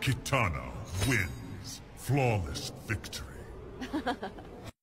Kitana wins. Flawless victory.